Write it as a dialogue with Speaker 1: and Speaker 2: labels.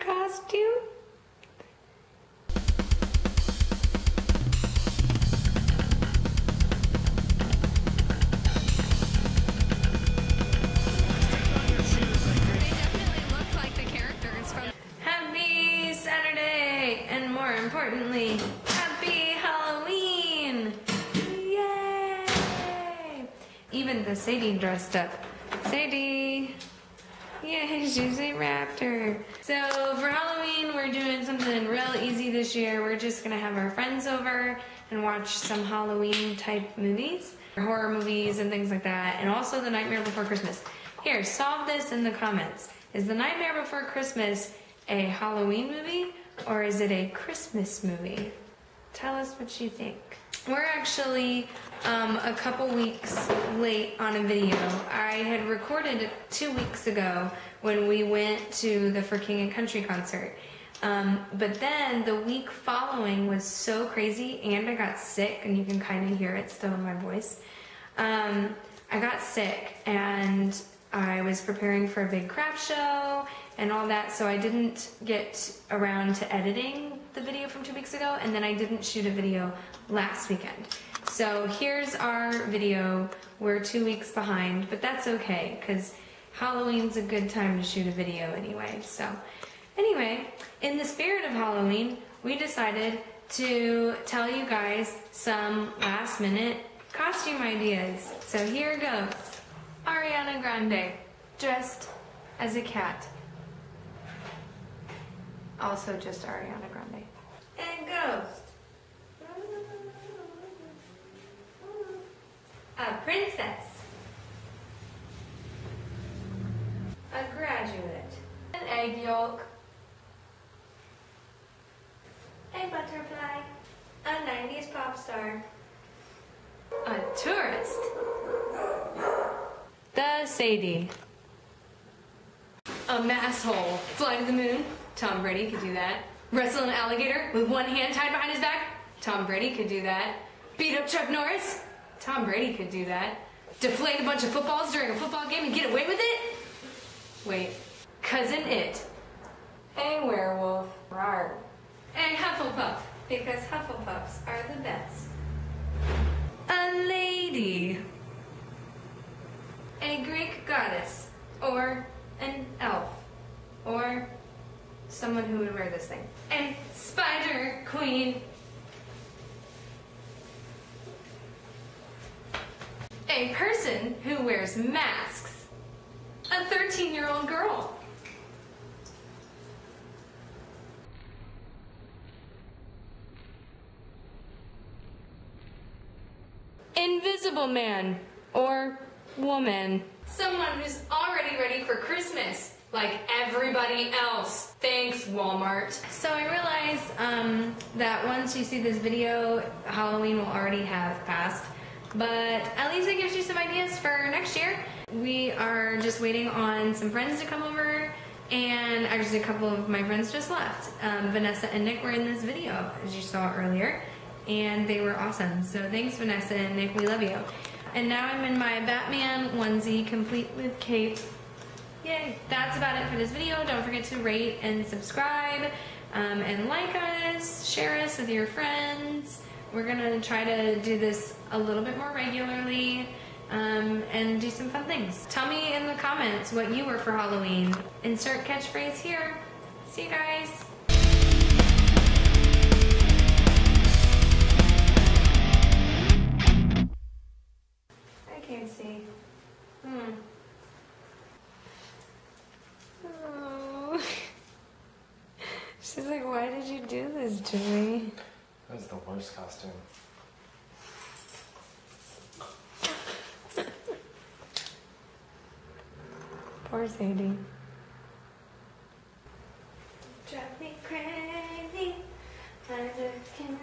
Speaker 1: costume? Happy Saturday! And more importantly, happy Halloween! Yay! Even the Sadie dressed up. Sadie! Yay, she's a raptor. So for Halloween, we're doing something real easy this year. We're just gonna have our friends over and watch some Halloween type movies, horror movies and things like that, and also The Nightmare Before Christmas. Here, solve this in the comments. Is The Nightmare Before Christmas a Halloween movie or is it a Christmas movie? Tell us what you think. We're actually um, a couple weeks late on a video. I had recorded two weeks ago when we went to the For King and Country concert. Um, but then the week following was so crazy, and I got sick, and you can kind of hear it still in my voice. Um, I got sick, and I was preparing for a big craft show and all that, so I didn't get around to editing the video from two weeks ago, and then I didn't shoot a video last weekend. So here's our video. We're two weeks behind, but that's okay, because Halloween's a good time to shoot a video anyway. So, anyway, in the spirit of Halloween, we decided to tell you guys some last minute costume ideas. So here goes. Ariana Grande, dressed as a cat. Also just Ariana Grande. And Ghost. A princess. A graduate. An egg yolk. A butterfly. A 90s pop star. A tourist. Sadie. A masshole. Fly to the moon. Tom Brady could do that. Wrestle an alligator with one hand tied behind his back. Tom Brady could do that. Beat up Chuck Norris. Tom Brady could do that. Deflate a bunch of footballs during a football game and get away with it? Wait. Cousin It. A werewolf. Rawr. A Hufflepuff. Because Hufflepuffs are the best. A lady. A Greek goddess. Or an elf. Or someone who would wear this thing. A spider queen. A person who wears masks. A 13 year old girl. Invisible man or woman. Someone who's already ready for Christmas, like everybody else. Thanks, Walmart. So I realize um, that once you see this video, Halloween will already have passed. But at least it gives you some ideas for next year. We are just waiting on some friends to come over, and actually a couple of my friends just left. Um, Vanessa and Nick were in this video, as you saw earlier, and they were awesome. So thanks, Vanessa and Nick. We love you. And now I'm in my Batman onesie, complete with cape. Yay! That's about it for this video. Don't forget to rate and subscribe, um, and like us, share us with your friends. We're gonna try to do this a little bit more regularly um, and do some fun things. Tell me in the comments what you were for Halloween. Insert catchphrase here. See you guys. She's like, why did you do this to me?
Speaker 2: That was the worst costume.
Speaker 1: Poor Sadie. Drive me crazy. I just can't